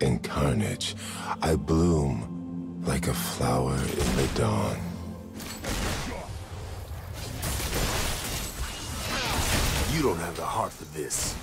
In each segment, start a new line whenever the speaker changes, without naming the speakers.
in carnage, I bloom like a flower in the dawn.
You don't have the heart for this.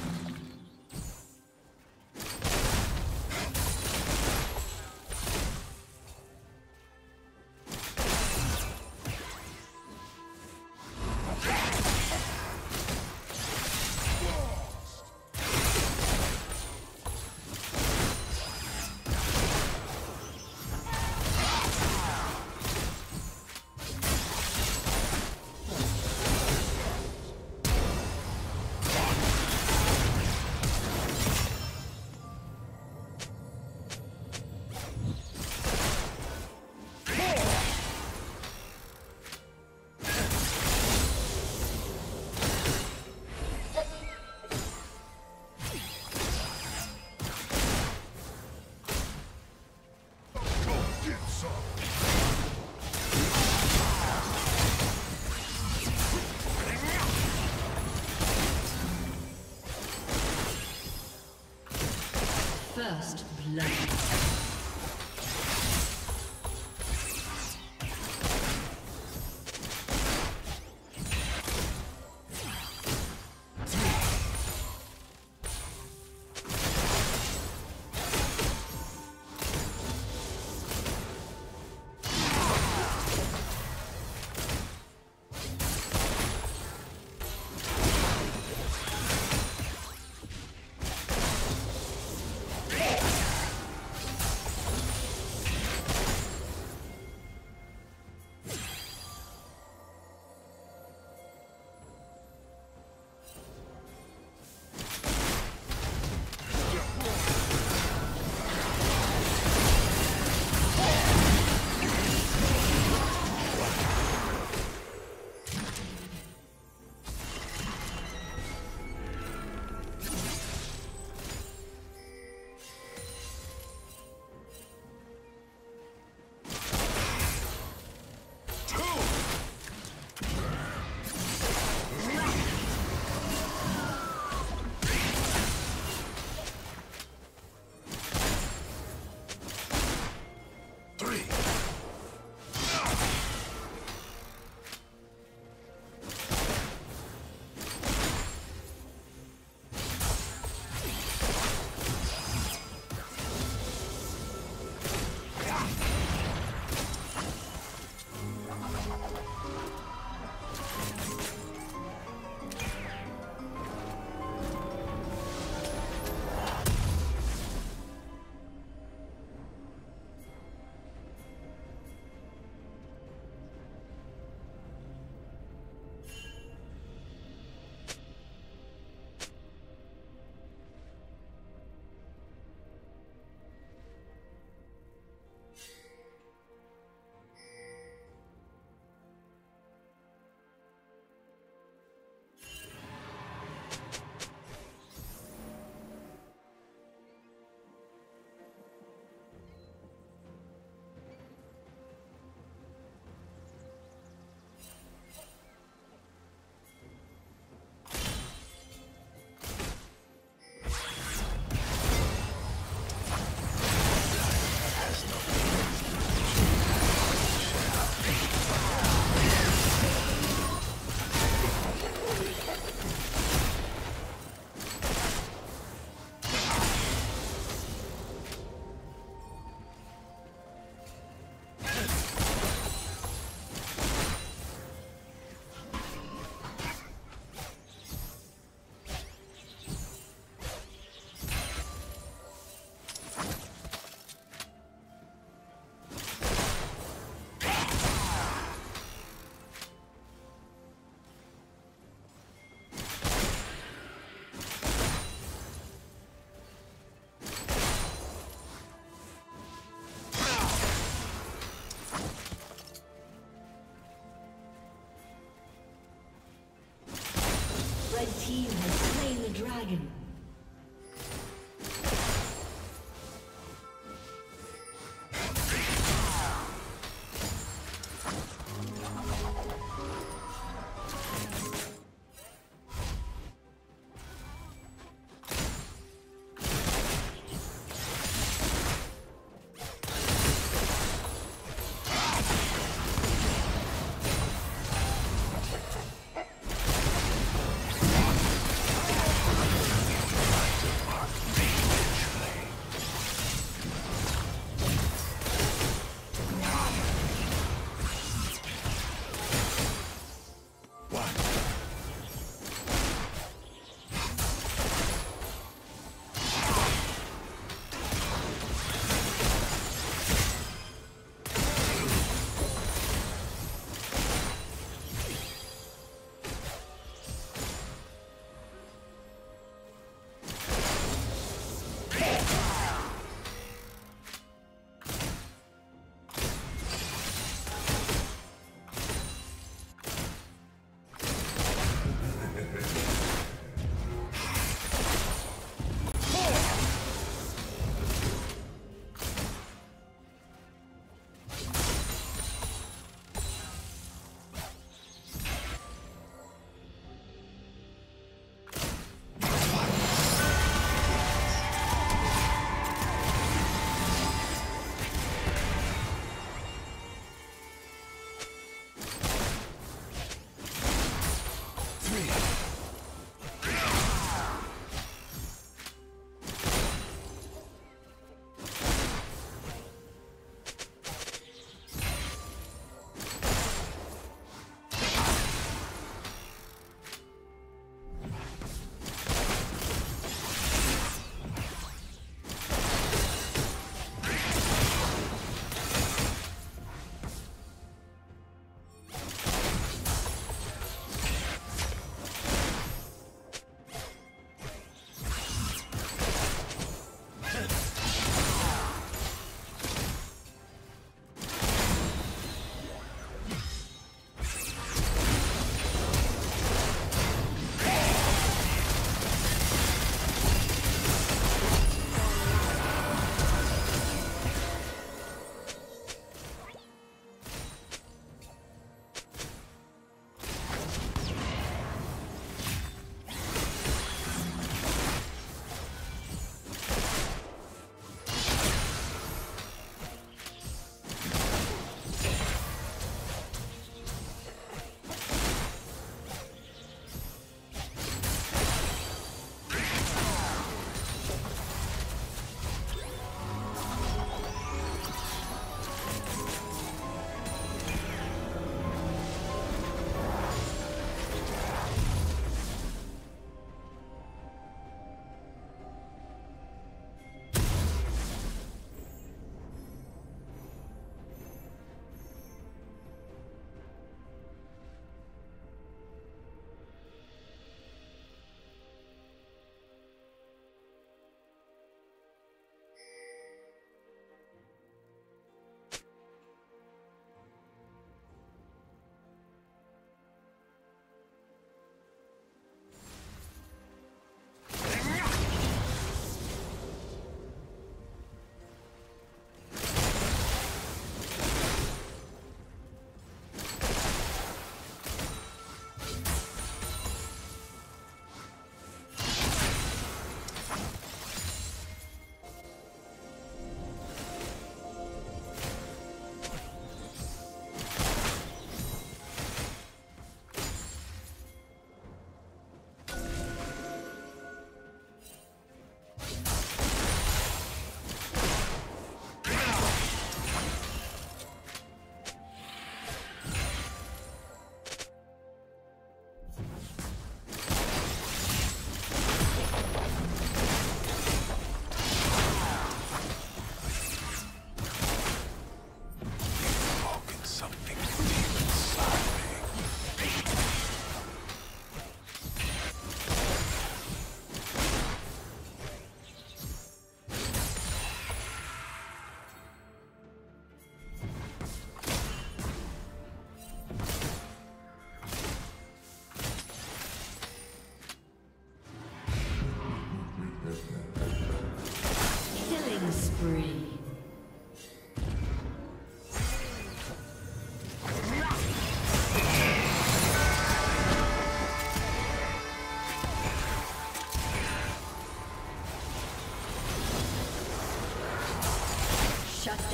me.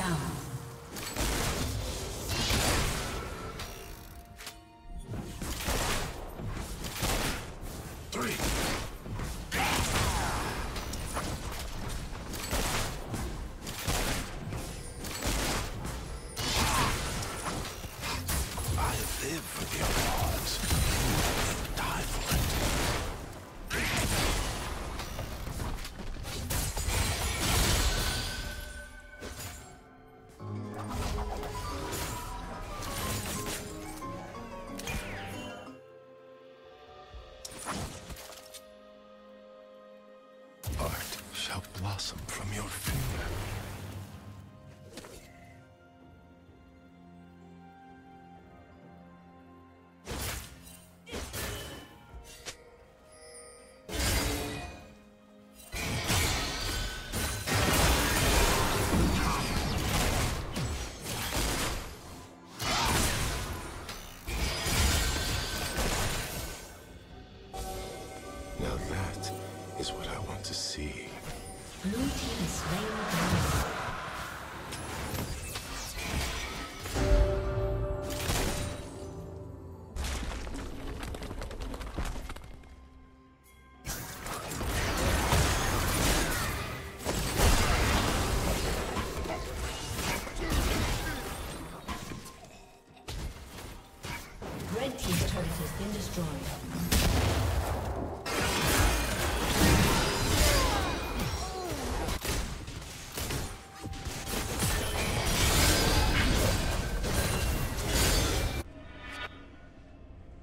Down.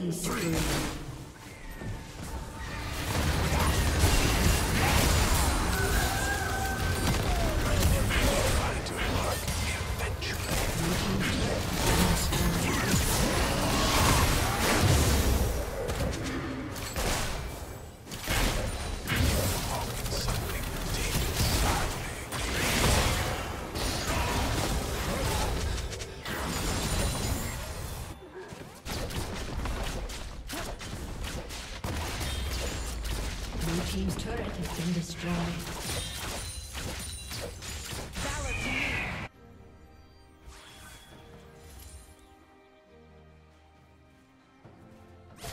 Killing
spree.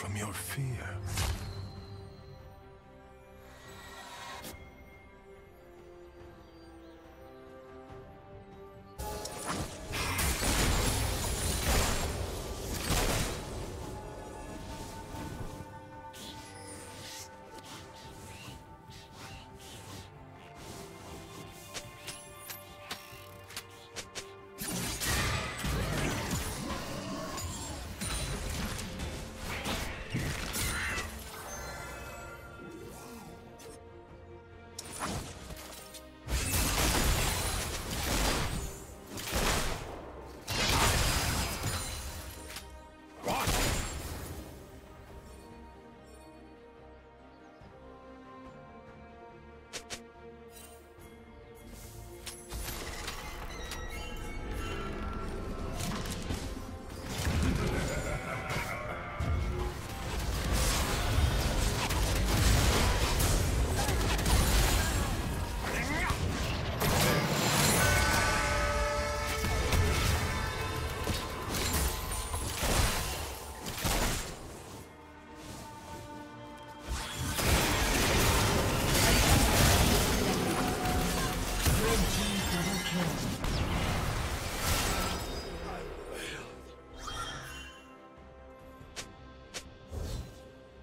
from your
fear.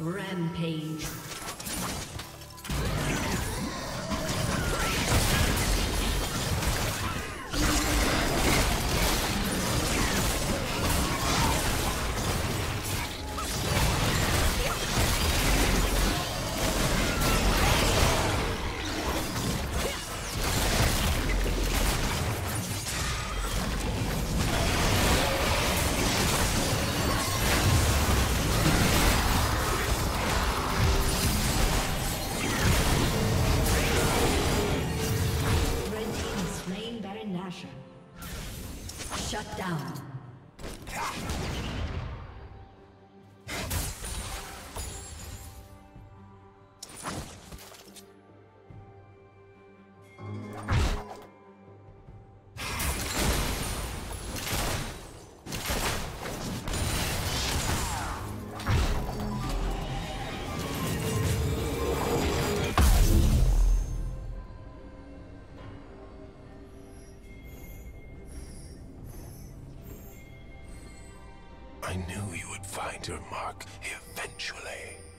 Rampage. You would find your mark eventually.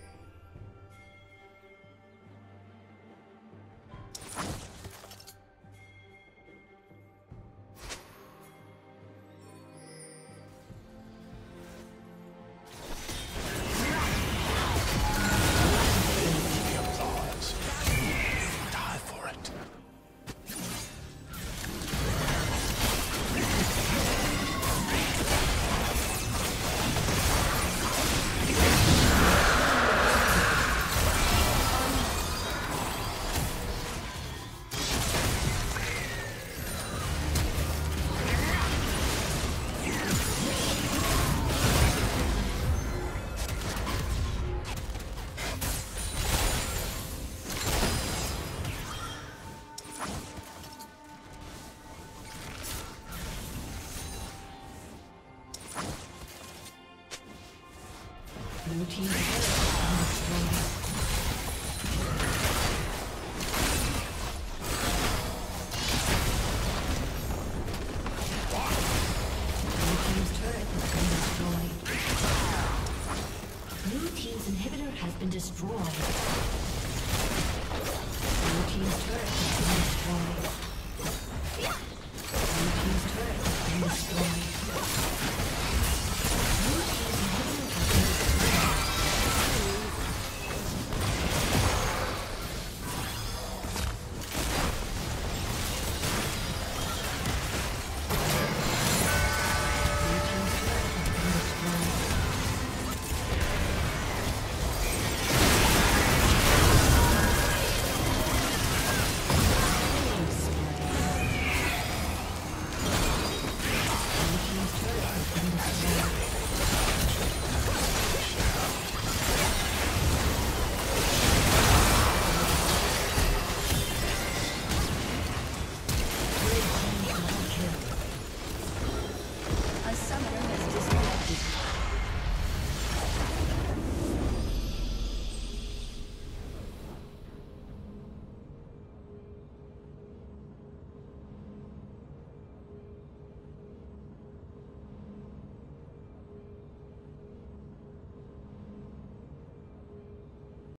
Blue